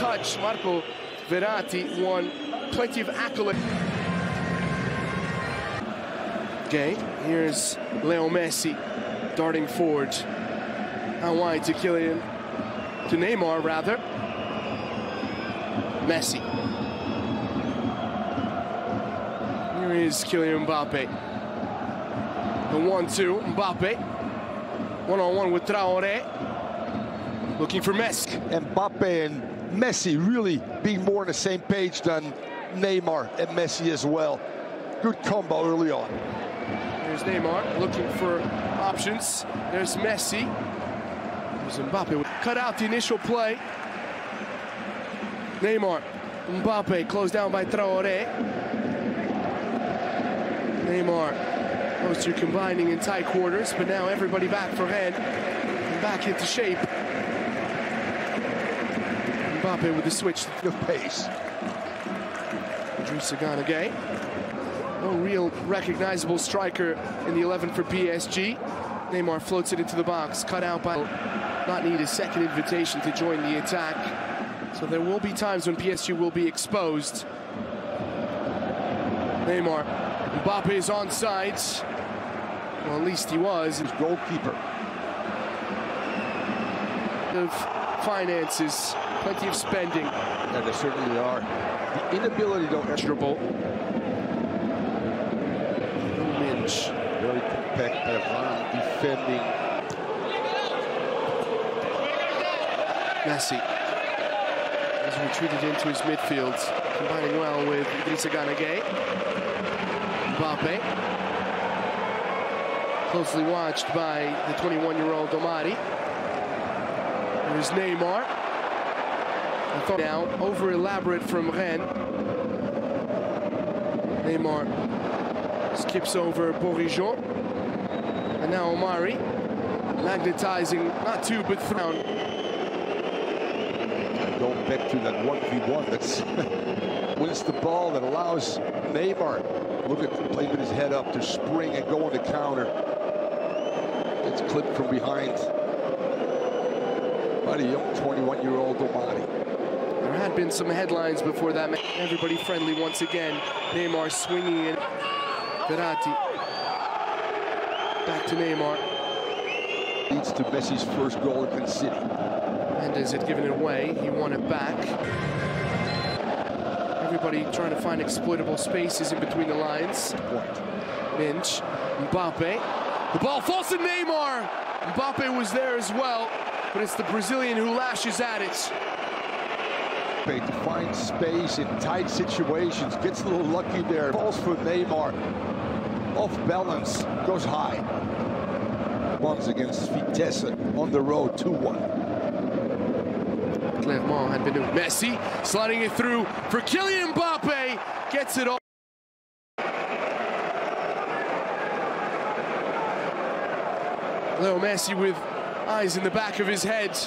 touch. Marco Verratti won plenty of accolades. Okay, here's Leo Messi darting forward. Out wide to Kylian, to Neymar rather. Messi. Here is Kylian Mbappe. The one-two, Mbappe. One-on-one with Traore. Looking for Messi. Mbappe and Messi really being more on the same page than Neymar and Messi as well. Good combo early on. There's Neymar looking for options. There's Messi. There's Mbappe. Cut out the initial play. Neymar. Mbappe closed down by Traore. Neymar. Those two combining in tight quarters, but now everybody back for head and back into shape. Mbappe with the switch of pace. Idrissa Gana Gueye. No real recognizable striker in the 11 for PSG. Neymar floats it into the box, cut out by not need a second invitation to join the attack. So there will be times when PSG will be exposed. Neymar, Mbappe is onside. Well, at least he was. His goalkeeper. Of finances, plenty of spending. Yeah, they certainly are. The inability to measurable. Minch. Very compact on defending. Messi has retreated into his midfield, combining well with Idrissa Gana Gueye. Mbappe. Closely watched by the 21-year-old Omari. There's Neymar. I now, over elaborate from Rennes. Neymar skips over Bourigeaud. And now Omari magnetizing, not two, but thrown. Going back to that 1v1 that's wins the ball that allows Neymar, look at play with his head up to spring and go on the counter. It's clipped from behind the young 21-year-old Omari. There had been some headlines before that. Everybody friendly once again. Neymar swinging in. Verratti. Back to Neymar. Leads to Messi's first goal in Man City. Mendes had given it away. He won it back. Everybody trying to find exploitable spaces in between the lines. Minch. Mbappe. The ball falls to Neymar. Mbappe was there as well, but it's the Brazilian who lashes at it to find space in tight situations. Gets a little lucky there. Falls for Neymar. Off balance. Goes high. Once against Vitesse on the road. 2-1. Clermont had been doing Messi. Sliding it through for Kylian Mbappe. Gets it off. Leo Messi with eyes in the back of his head.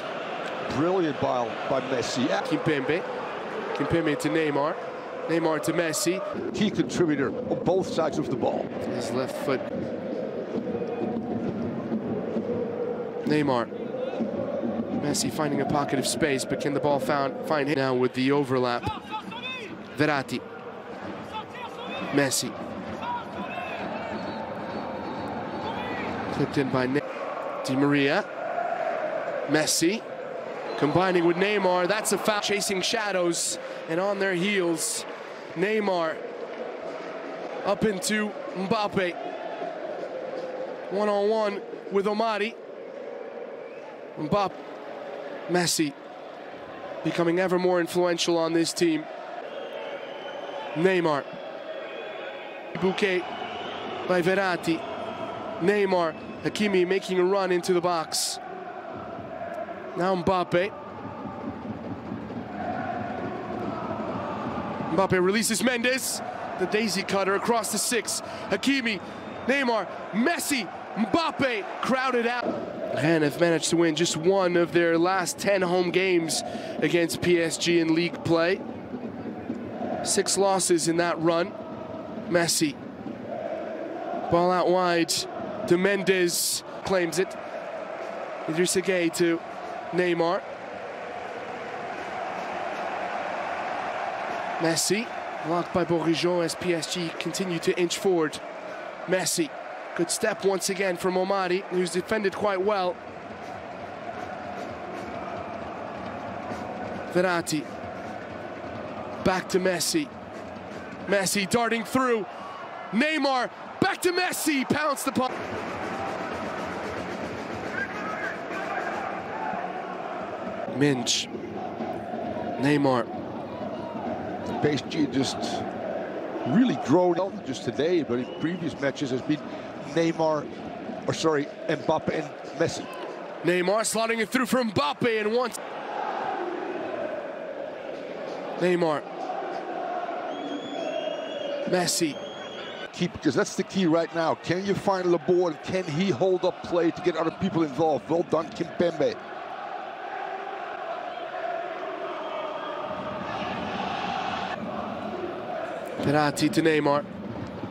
Brilliant ball by Messi. Kimpembe. Kimpembe to Neymar. Neymar to Messi. Key contributor on both sides of the ball. His left foot. Neymar. Messi finding a pocket of space, but can the ball found, find him now with the overlap? Verratti. Messi. Clipped in by Di Maria. Messi. Combining with Neymar, that's a foul. Chasing shadows and on their heels. Neymar up into Mbappe. One-on-one with Omari. Mbappe, Messi becoming ever more influential on this team. Neymar. Bouquet by Verratti. Neymar, Hakimi making a run into the box. Now Mbappe. Mbappe releases Mendes. The daisy cutter across the six. Hakimi, Neymar, Messi, Mbappe crowded out. Rennes have managed to win just one of their last 10 home games against PSG in league play. Six losses in that run. Messi. Ball out wide to Mendes. Claims it. Idrissa Gueye to Neymar. Messi, blocked by Bourigeaud as PSG continue to inch forward. Messi, good step once again from Omari, who's defended quite well. Verratti, back to Messi. Messi darting through. Neymar, back to Messi, pounced upon. Minch, Neymar, PSG just really grown not just today, but in previous matches has been Neymar, or sorry, Mbappe and Messi. Neymar slotting it through for Mbappe and once. Neymar. Messi. Keep because that's the key right now. Can you find Laborde? Can he hold up play to get other people involved? Well done, Kimpembe. Verratti to Neymar.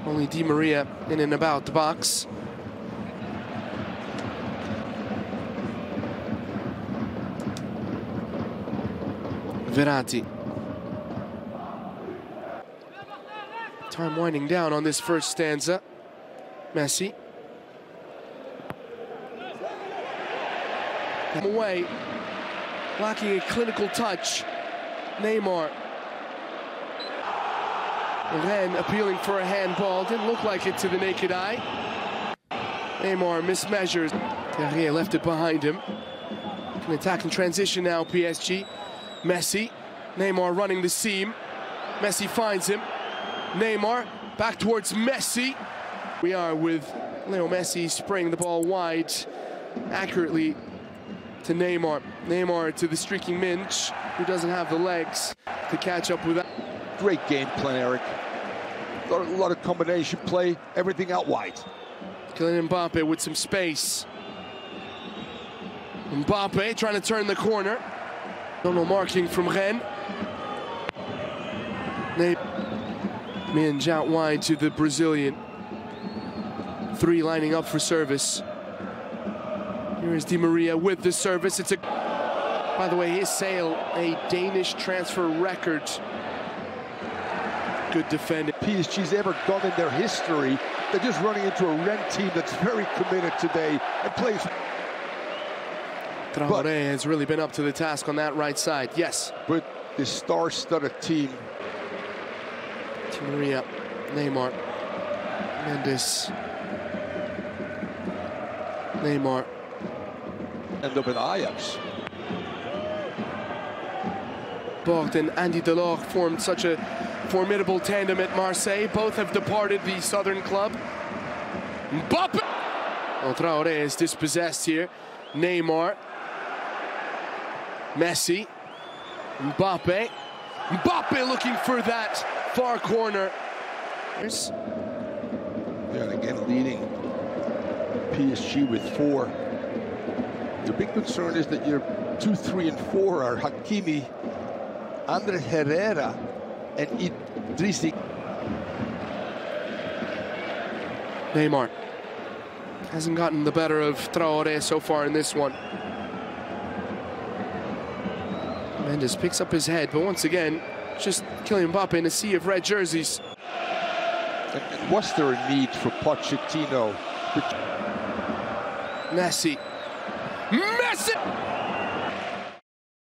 Only Di Maria in and about the box. Verratti. Time winding down on this first stanza. Messi. Away. Lacking a clinical touch. Neymar. Rennes appealing for a handball. Didn't look like it to the naked eye. Neymar mismeasures. Terrier left it behind him. Can attack in transition now, PSG. Messi. Neymar running the seam. Messi finds him. Neymar back towards Messi. We are with Leo Messi spraying the ball wide accurately to Neymar. Neymar to the streaking Minch, who doesn't have the legs to catch up with that. Great game plan, Eric. A lot, of, combination play, everything out wide. Kylian Mbappe with some space. Mbappe trying to turn the corner. No marking from Rennes. Minge out wide to the Brazilian. Three lining up for service. Here is Di Maria with the service. It's a, by the way, his sale, a Danish transfer record. Good defending. PSG's ever done in their history. They're just running into a Rennes team that's very committed today and plays. Traore but, has really been up to the task on that right side. Yes. But this star-studded team. Maria, Neymar, Mendes, Neymar. End up at Ajax. Bogd and Andy Delort formed such a formidable tandem at Marseille. Both have departed the southern club. Mbappe! Well, Traore is dispossessed here. Neymar. Messi. Mbappe. Mbappe looking for that far corner. Yeah, again leading PSG with four. The big concern is that your two, three, and four are Hakimi, Ander Herrera, and Idrissi. Neymar hasn't gotten the better of Traore so far in this one. Mendes picks up his head, but once again, just Kylian Mbappe in a sea of red jerseys. And was there a need for Pochettino? Messi. Messi!